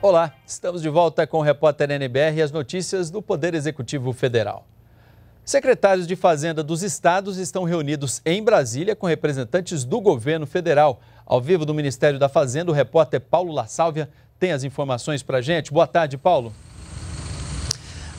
Olá, estamos de volta com o repórter NBR e as notícias do Poder Executivo Federal. Secretários de Fazenda dos estados estão reunidos em Brasília com representantes do governo federal. Ao vivo do Ministério da Fazenda, o repórter Paulo La Sálvia tem as informações para gente. Boa tarde, Paulo.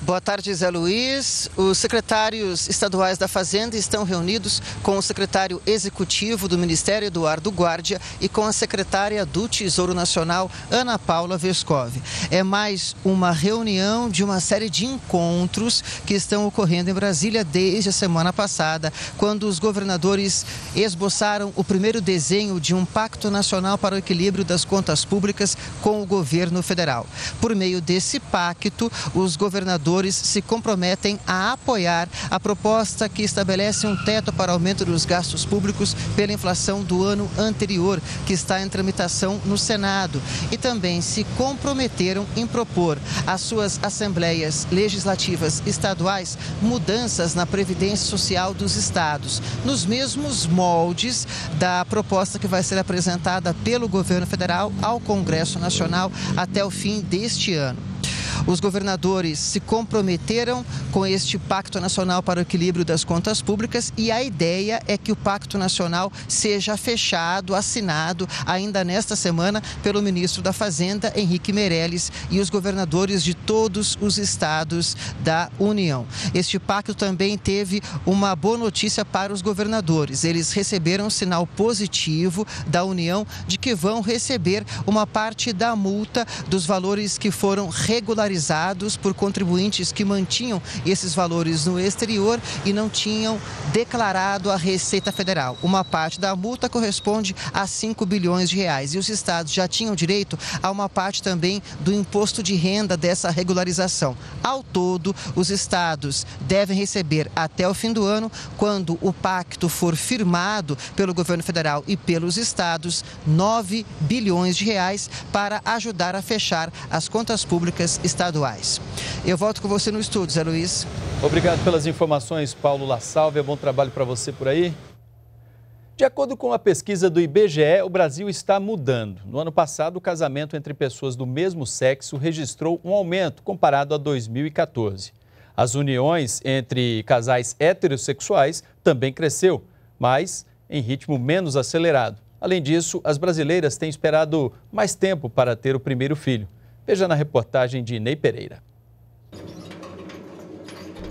Boa tarde, Zé Luiz. Os secretários estaduais da Fazenda estão reunidos com o secretário executivo do Ministério, Eduardo Guardia, e com a secretária do Tesouro Nacional, Ana Paula Vescov. É mais uma reunião de uma série de encontros que estão ocorrendo em Brasília desde a semana passada, quando os governadores esboçaram o primeiro desenho de um pacto nacional para o equilíbrio das contas públicas com o governo federal. Por meio desse pacto, os governadores se comprometem a apoiar a proposta que estabelece um teto para aumento dos gastos públicos pela inflação do ano anterior, que está em tramitação no Senado. E também se comprometeram em propor às suas assembleias legislativas estaduais mudanças na Previdência Social dos estados, nos mesmos moldes da proposta que vai ser apresentada pelo governo federal ao Congresso Nacional até o fim deste ano. Os governadores se comprometeram com este Pacto Nacional para o Equilíbrio das Contas Públicas e a ideia é que o Pacto Nacional seja fechado, assinado ainda nesta semana pelo ministro da Fazenda, Henrique Meirelles, e os governadores de todos os estados da União. Este pacto também teve uma boa notícia para os governadores. Eles receberam um sinal positivo da União de que vão receber uma parte da multa dos valores que foram regularizados por contribuintes que mantinham esses valores no exterior e não tinham declarado a Receita Federal. Uma parte da multa corresponde a 5 bilhões de reais e os estados já tinham direito a uma parte também do imposto de renda dessa regularização. Ao todo, os estados devem receber até o fim do ano, quando o pacto for firmado pelo governo federal e pelos estados, 9 bilhões de reais para ajudar a fechar as contas públicas estaduais. Eu volto com você no estúdio, Zé Luiz. Obrigado pelas informações, Paulo La Salve. É bom trabalho para você por aí. De acordo com a pesquisa do IBGE, o Brasil está mudando. No ano passado, o casamento entre pessoas do mesmo sexo registrou um aumento comparado a 2014. As uniões entre casais heterossexuais também cresceu, mas em ritmo menos acelerado. Além disso, as brasileiras têm esperado mais tempo para ter o primeiro filho. Veja na reportagem de Ney Pereira.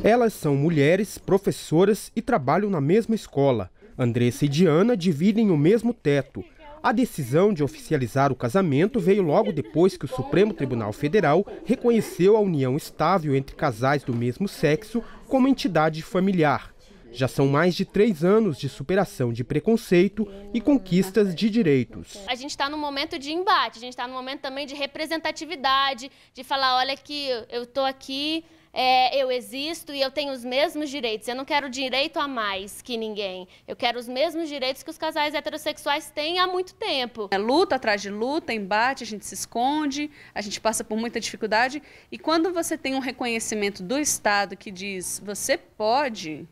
Elas são mulheres, professoras e trabalham na mesma escola. Andressa e Diana dividem o mesmo teto. A decisão de oficializar o casamento veio logo depois que o Supremo Tribunal Federal reconheceu a união estável entre casais do mesmo sexo como entidade familiar. Já são mais de três anos de superação de preconceito e conquistas de direitos. A gente está num momento de embate, a gente está num momento também de representatividade, de falar, olha que eu estou aqui, é, eu existo e eu tenho os mesmos direitos. Eu não quero direito a mais que ninguém. Eu quero os mesmos direitos que os casais heterossexuais têm há muito tempo. É luta atrás de luta, embate, a gente se esconde, a gente passa por muita dificuldade. E quando você tem um reconhecimento do Estado que diz, você pode,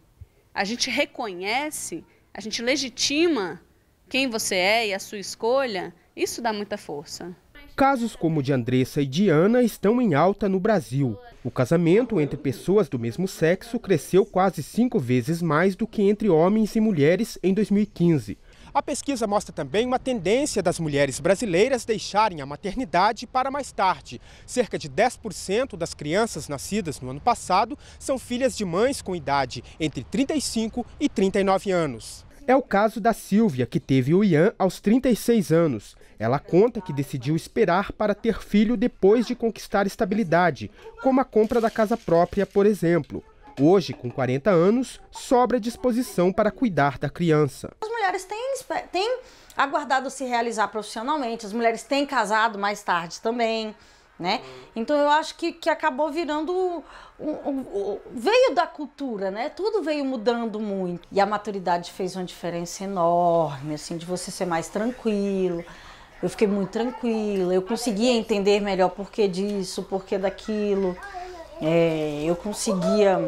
a gente reconhece, a gente legitima quem você é e a sua escolha, isso dá muita força. Casos como o de Andressa e Diana estão em alta no Brasil. O casamento entre pessoas do mesmo sexo cresceu quase cinco vezes mais do que entre homens e mulheres em 2015. A pesquisa mostra também uma tendência das mulheres brasileiras deixarem a maternidade para mais tarde. Cerca de 10% das crianças nascidas no ano passado são filhas de mães com idade entre 35 e 39 anos. É o caso da Silvia, que teve o Ian aos 36 anos. Ela conta que decidiu esperar para ter filho depois de conquistar estabilidade, como a compra da casa própria, por exemplo. Hoje, com 40 anos, sobra disposição para cuidar da criança. As mulheres têm, têm aguardado se realizar profissionalmente, as mulheres têm casado mais tarde também, né? Então eu acho que, que acabou virando. Veio da cultura, né? Tudo veio mudando muito. E a maturidade fez uma diferença enorme, assim, de você ser mais tranquilo. Eu fiquei muito tranquila, eu conseguia entender melhor por que disso, por que daquilo. é, eu conseguia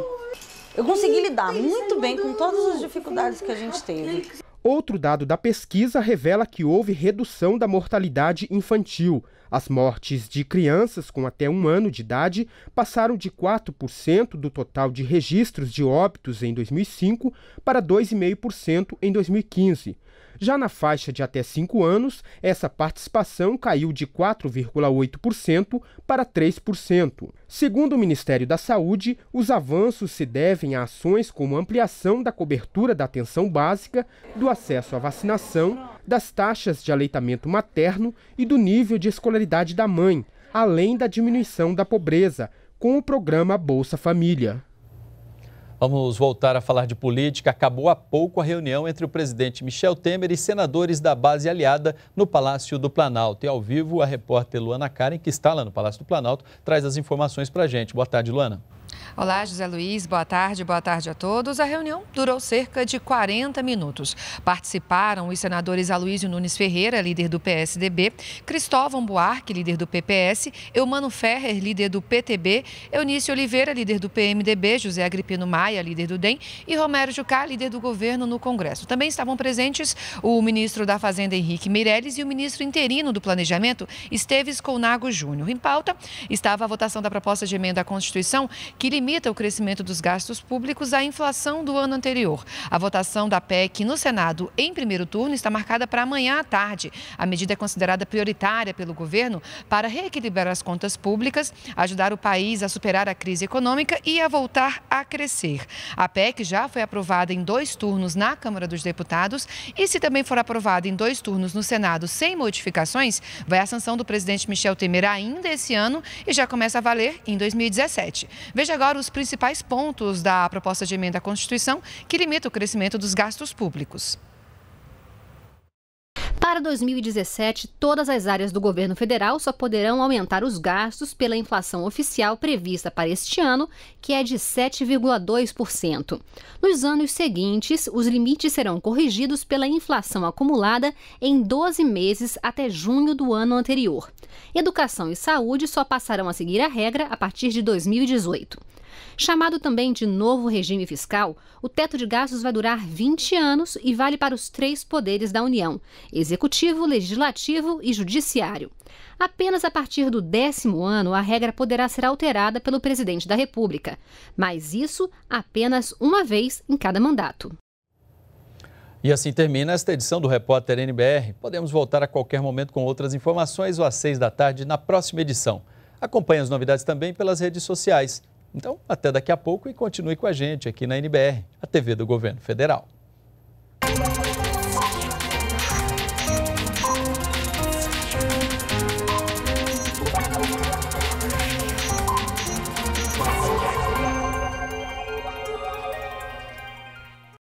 eu consegui lidar muito bem com todas as dificuldades que a gente teve. Outro dado da pesquisa revela que houve redução da mortalidade infantil. As mortes de crianças com até um ano de idade passaram de 4% do total de registros de óbitos em 2005 para 2,5% em 2015. Já na faixa de até 5 anos, essa participação caiu de 4,8% para 3%. Segundo o Ministério da Saúde, os avanços se devem a ações como ampliação da cobertura da atenção básica, do acesso à vacinação, das taxas de aleitamento materno e do nível de escolaridade da mãe, além da diminuição da pobreza, com o programa Bolsa Família. Vamos voltar a falar de política. Acabou há pouco a reunião entre o presidente Michel Temer e senadores da base aliada no Palácio do Planalto. E ao vivo, a repórter Luana Karen, que está lá no Palácio do Planalto, traz as informações para a gente. Boa tarde, Luana. Olá, José Luiz, boa tarde, boa tarde a todos. A reunião durou cerca de 40 minutos. Participaram os senadores Aloysio Nunes Ferreira, líder do PSDB, Cristóvão Buarque, líder do PPS, Eumano Ferrer, líder do PTB, Eunício Oliveira, líder do PMDB, José Agripino Maia, líder do DEM e Romero Jucá, líder do governo no Congresso. Também estavam presentes o ministro da Fazenda, Henrique Meirelles, e o ministro interino do Planejamento, Esteves Colnago Júnior. Em pauta estava a votação da proposta de emenda à Constituição que limita o crescimento dos gastos públicos à inflação do ano anterior. A votação da PEC no Senado em primeiro turno está marcada para amanhã à tarde. A medida é considerada prioritária pelo governo para reequilibrar as contas públicas, ajudar o país a superar a crise econômica e a voltar a crescer. A PEC já foi aprovada em dois turnos na Câmara dos Deputados e, se também for aprovada em dois turnos no Senado sem modificações, vai à sanção do presidente Michel Temer ainda esse ano e já começa a valer em 2017. Veja agora os principais pontos da proposta de emenda à Constituição que limita o crescimento dos gastos públicos. Para 2017, todas as áreas do governo federal só poderão aumentar os gastos pela inflação oficial prevista para este ano, que é de 7,2%. Nos anos seguintes, os limites serão corrigidos pela inflação acumulada em 12 meses até junho do ano anterior. Educação e saúde só passarão a seguir a regra a partir de 2018. Chamado também de novo regime fiscal, o teto de gastos vai durar 20 anos e vale para os três poderes da União: executivo, legislativo e judiciário. Apenas a partir do décimo ano a regra poderá ser alterada pelo presidente da República, mas isso apenas uma vez em cada mandato. E assim termina esta edição do Repórter NBR. Podemos voltar a qualquer momento com outras informações ou às seis da tarde na próxima edição. Acompanhe as novidades também pelas redes sociais. Então, até daqui a pouco e continue com a gente aqui na NBR, a TV do Governo Federal.